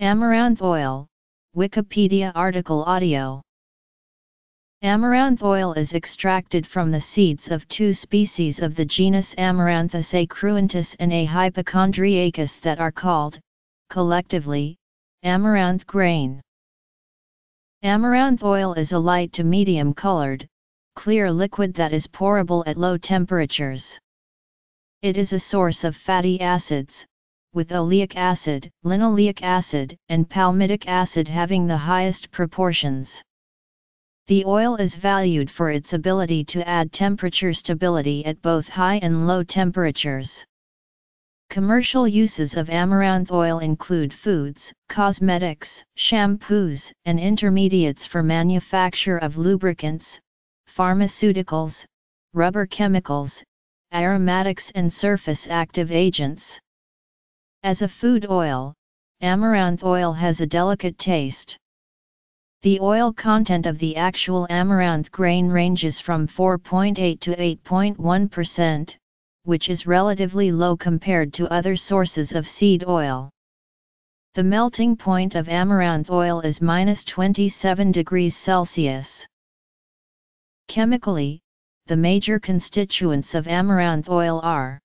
Amaranth oil, Wikipedia article audio Amaranth oil is extracted from the seeds of two species of the genus Amaranthus A. cruentus and A. hypochondriacus that are called, collectively, amaranth grain. Amaranth oil is a light to medium colored, clear liquid that is pourable at low temperatures. It is a source of fatty acids, with oleic acid, linoleic acid, and palmitic acid having the highest proportions. The oil is valued for its ability to add temperature stability at both high and low temperatures. Commercial uses of amaranth oil include foods, cosmetics, shampoos, and intermediates for manufacture of lubricants, pharmaceuticals, rubber chemicals, aromatics and surface active agents. As a food oil, amaranth oil has a delicate taste. The oil content of the actual amaranth grain ranges from 4.8 to 8.1%, which is relatively low compared to other sources of seed oil. The melting point of amaranth oil is minus 27 degrees Celsius. Chemically, the major constituents of amaranth oil are